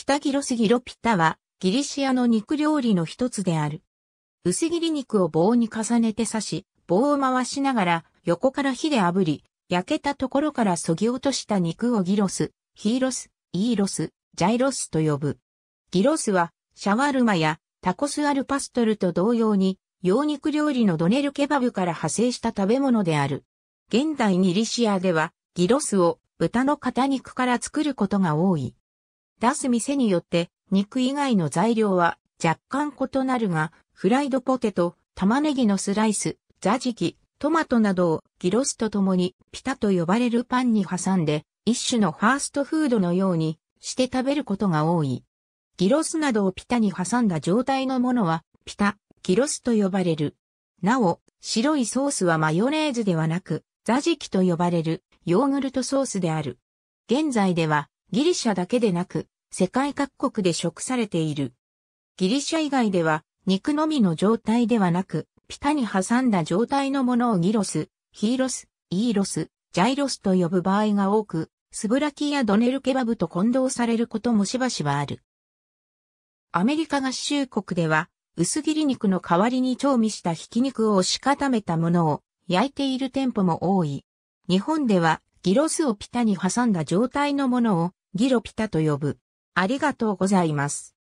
ピタギロスギロピタはギリシアの肉料理の一つである。薄切り肉を棒に重ねて刺し、棒を回しながら横から火で炙り、焼けたところから削ぎ落とした肉をギロス、ヒーロス、イーロス、ジャイロスと呼ぶ。ギロスはシャワルマやタコスアルパストルと同様に、洋肉料理のドネルケバブから派生した食べ物である。現代にリシアでは、ギロスを豚の肩肉から作ることが多い。出す店によって肉以外の材料は若干異なるが、フライドポテト、玉ねぎのスライス、ザジキ、トマトなどをギロスと共にピタと呼ばれるパンに挟んで、一種のファーストフードのようにして食べることが多い。ギロスなどをピタに挟んだ状態のものは、ピタ、ギロスと呼ばれる。なお、白いソースはマヨネーズではなく、ザジキと呼ばれるヨーグルトソースである。現在では、ギリシャだけでなく、世界各国で食されている。ギリシャ以外では、肉のみの状態ではなく、ピタに挟んだ状態のものをギロス、ヒーロス、イーロス、ジャイロスと呼ぶ場合が多く、スブラキやドネルケバブと混同されることもしばしばある。アメリカ合衆国では、薄切り肉の代わりに調味したひき肉を押し固めたものを焼いている店舗も多い。日本ではギロスをピタに挟んだ状態のものをギロピタと呼ぶ。ありがとうございます。